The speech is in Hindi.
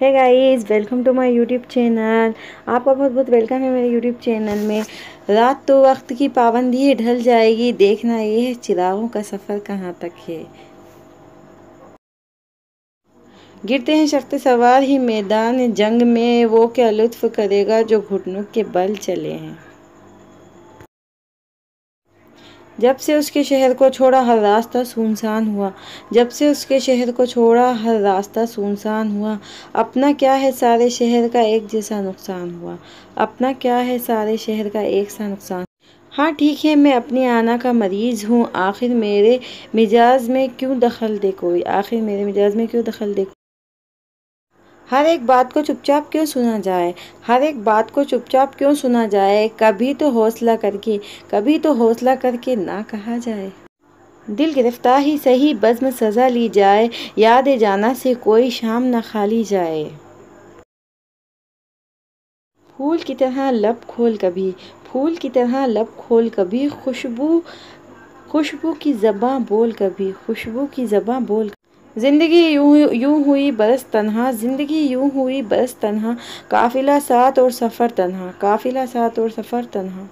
है guys welcome to my YouTube channel आपका बहुत बहुत वेलकम है मेरे यूट्यूब चैनल में। रात तो वक्त की पाबंदी ढल जाएगी। देखना ये है चिरागों का सफ़र कहाँ तक है। गिरते हैं शख्त सवार ही मैदान जंग में। वो क्या लुत्फ़ करेगा जो घुटनों के बल चले हैं। जब से उसके शहर को छोड़ा हर रास्ता सुनसान हुआ, जब से उसके शहर को छोड़ा हर रास्ता सुनसान हुआ, अपना क्या है सारे शहर का एक जैसा नुकसान हुआ? अपना क्या है सारे शहर का एक सा नुकसान? हाँ ठीक है, मैं अपनी आना का मरीज़ हूँ। आखिर मेरे मिजाज में क्यों दखल दे कोई? आखिर मेरे मिजाज में क्यों दखल दे हर एक बात को चुपचाप क्यों सुना जाए? हर एक बात को चुपचाप क्यों सुना जाए? कभी तो हौसला करके, कभी तो हौसला करके ना कहा जाए। दिल गिरफ़्तार ही सही, बज़म सज़ा ली जाए, याद जाना से कोई शाम ना खाली जाए। फूल की तरह लब खोल कभी, फूल की तरह लब खोल कभी, खुशबू खुशबू की ज़बाँ बोल कभी, खुशबू की ज़बाँ बोल ज़िंदगी यूँ यूँ हुई बरस तनहा, ज़िंदगी यूँ हुई बरस तनहा। काफ़िला साथ और सफ़र तन्हा, काफ़िला साथ और सफ़र तन्हा।